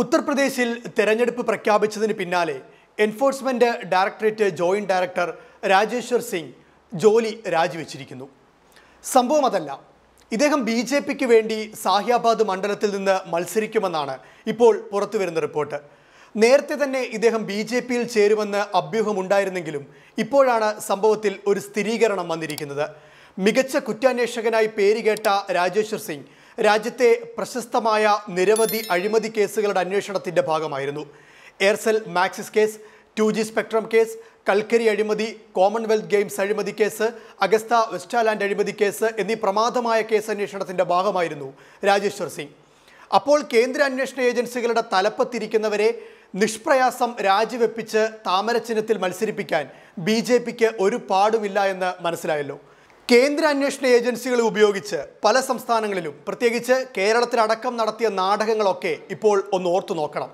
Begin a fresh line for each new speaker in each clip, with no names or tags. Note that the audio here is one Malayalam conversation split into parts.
ഉത്തർപ്രദേശിൽ തെരഞ്ഞെടുപ്പ് പ്രഖ്യാപിച്ചതിന് പിന്നാലെ enforcement directorate joint director Rajeshwar Singh ജോലി രാജിവെച്ചിരിക്കുന്നു. സംഭവം അതല്ല. ഇദ്ദേഹം ബി ജെ പിക്ക് വേണ്ടി സാഹ്യാബാദ് മണ്ഡലത്തിൽ നിന്ന് മത്സരിക്കുമെന്നാണ് ഇപ്പോൾ പുറത്തുവരുന്ന റിപ്പോർട്ട്. നേരത്തെ തന്നെ ഇദ്ദേഹം ബി ജെ പിയിൽ ചേരുമെന്ന് അഭ്യൂഹമുണ്ടായിരുന്നെങ്കിലും ഇപ്പോഴാണ് സംഭവത്തിൽ ഒരു സ്ഥിരീകരണം വന്നിരിക്കുന്നത്. മികച്ച കുറ്റാന്വേഷകനായി പേരുകേട്ട രാജേശ്വർ സിംഗ് രാജ്യത്തെ പ്രശസ്തമായ നിരവധി അഴിമതി കേസുകളുടെ അന്വേഷണത്തിന്റെ ഭാഗമായിരുന്നു. Aircel Maxis case two G spectrum case കൽക്കരി അഴിമതി കോമൺവെൽത്ത് ഗെയിംസ് അഴിമതി കേസ് അഗസ്ത വെസ്റ്റാലാൻഡ് അഴിമതി കേസ് എന്നീ പ്രമാദമായ കേസ് അന്വേഷണത്തിന്റെ ഭാഗമായിരുന്നു രാജേശ്വർ സിംഗ്. അപ്പോൾ കേന്ദ്ര അന്വേഷണ ഏജൻസികളുടെ തലപ്പത്തിരിക്കുന്നവരെ നിഷ്പ്രയാസം രാജിവെപ്പിച്ച് താമരചിഹ്നത്തിൽ മത്സരിപ്പിക്കാൻ ബി ജെ പിക്ക് ഒരു പാടുമില്ല എന്ന് മനസ്സിലായല്ലോ. കേന്ദ്ര അന്വേഷണ ഏജൻസികളെ ഉപയോഗിച്ച് പല സംസ്ഥാനങ്ങളിലും പ്രത്യേകിച്ച് കേരളത്തിലടക്കം നടത്തിയ നാടകങ്ങളൊക്കെ ഇപ്പോൾ ഒന്ന് ഓർത്തു നോക്കണം.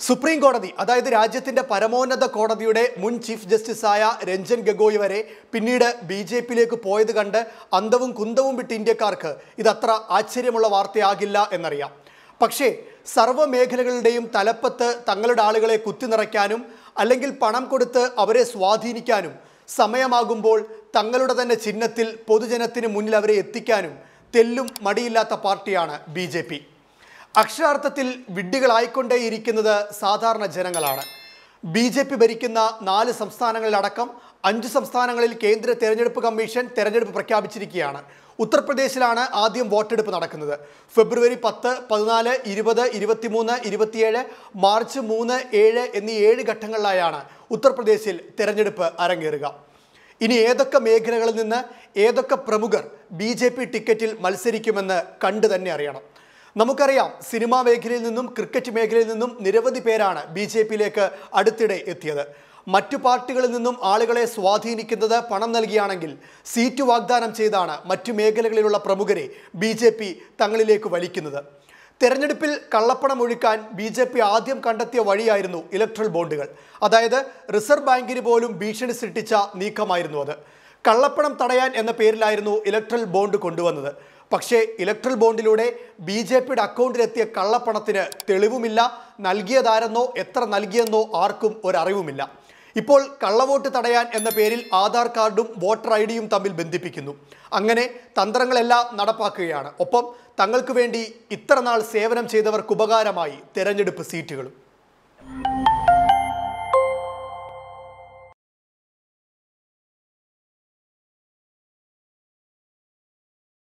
സുപ്രീം കോടതി അതായത് രാജ്യത്തിന്റെ പരമോന്നത കോടതിയുടെ മുൻ ചീഫ് ജസ്റ്റിസായ രഞ്ജൻ ഗഗോയ് വരെ പിന്നീട് ബി ജെ പിയിലേക്ക് പോയത് കണ്ട് അന്തവും കുന്തവും വിട്ട് ഇന്ത്യക്കാർക്ക് ഇതത്ര ആശ്ചര്യമുള്ള വാർത്തയാകില്ല എന്നറിയാം. പക്ഷേ സർവ മേഖലകളുടെയും തലപ്പത്ത് തങ്ങളുടെ ആളുകളെ കുത്തിനിറയ്ക്കാനും അല്ലെങ്കിൽ പണം കൊടുത്ത് അവരെ സ്വാധീനിക്കാനും സമയമാകുമ്പോൾ തങ്ങളുടെ തന്നെ ചിഹ്നത്തിൽ പൊതുജനത്തിന് മുന്നിൽ അവരെ എത്തിക്കാനും തെല്ലും മടിയില്ലാത്ത പാർട്ടിയാണ് ബി ജെ പി. അക്ഷരാർത്ഥത്തിൽ വിഡ്ഢികളായിക്കൊണ്ടേയിരിക്കുന്നത് സാധാരണ ജനങ്ങളാണ്. ബി ജെ പി ഭരിക്കുന്ന നാല് സംസ്ഥാനങ്ങളിലടക്കം അഞ്ച് സംസ്ഥാനങ്ങളിൽ കേന്ദ്ര തെരഞ്ഞെടുപ്പ് കമ്മീഷൻ തെരഞ്ഞെടുപ്പ് പ്രഖ്യാപിച്ചിരിക്കുകയാണ്. ഉത്തർപ്രദേശിലാണ് ആദ്യം വോട്ടെടുപ്പ് നടക്കുന്നത്. ഫെബ്രുവരി പത്ത് പതിനാല് ഇരുപത് ഇരുപത്തിമൂന്ന് ഇരുപത്തിയേഴ് മാർച്ച് മൂന്ന് ഏഴ് എന്നീ ഏഴ് ഘട്ടങ്ങളിലായാണ് ഉത്തർപ്രദേശിൽ തെരഞ്ഞെടുപ്പ് അരങ്ങേറുക. ഇനി ഏതൊക്കെ മേഖലകളിൽ നിന്ന് ഏതൊക്കെ പ്രമുഖർ ബി ജെ പി ടിക്കറ്റിൽ മത്സരിക്കുമെന്ന് കണ്ടു തന്നെ അറിയണം. നമുക്കറിയാം സിനിമാ മേഖലയിൽ നിന്നും ക്രിക്കറ്റ് മേഖലയിൽ നിന്നും നിരവധി പേരാണ് ബി ജെ പിയിലേക്ക് അടുത്തിടെ എത്തിയത്. മറ്റു പാർട്ടികളിൽ നിന്നും ആളുകളെ സ്വാധീനിക്കുന്നത് പണം നൽകിയാണെങ്കിൽ സീറ്റ് വാഗ്ദാനം ചെയ്താണ് മറ്റു മേഖലകളിലുള്ള പ്രമുഖരെ ബി തങ്ങളിലേക്ക് വലിക്കുന്നത്. തെരഞ്ഞെടുപ്പിൽ കള്ളപ്പണം ഒഴുക്കാൻ ബി ജെ പി ആദ്യം കണ്ടെത്തിയ വഴിയായിരുന്നു ഇലക്ട്രൽ ബോണ്ടുകൾ. അതായത് റിസർവ് ബാങ്കിന് പോലും ഭീഷണി സൃഷ്ടിച്ച നീക്കമായിരുന്നു അത്. കള്ളപ്പണം തടയാൻ എന്ന പേരിലായിരുന്നു ഇലക്ട്രൽ ബോണ്ട് കൊണ്ടുവന്നത്. പക്ഷേ ഇലക്ട്രൽ ബോണ്ടിലൂടെ ബി ജെ പിയുടെ അക്കൗണ്ടിലെത്തിയ കള്ളപ്പണത്തിന് തെളിവുമില്ല. നൽകിയതാരെന്നോ എത്ര നൽകിയെന്നോ ആർക്കും ഒരറിവുമില്ല. ഇപ്പോൾ കള്ളവോട്ട് തടയാൻ എന്ന പേരിൽ ആധാർ കാർഡും വോട്ടർ ഐ ഡിയും തമ്മിൽ ബന്ധിപ്പിക്കുന്നു. അങ്ങനെ തന്ത്രങ്ങളെല്ലാം നടപ്പാക്കുകയാണ്. ഒപ്പം തങ്ങൾക്ക് വേണ്ടി ഇത്ര നാൾ സേവനം ചെയ്തവർക്ക് ഉപകാരമായി തെരഞ്ഞെടുപ്പ് സീറ്റുകളും.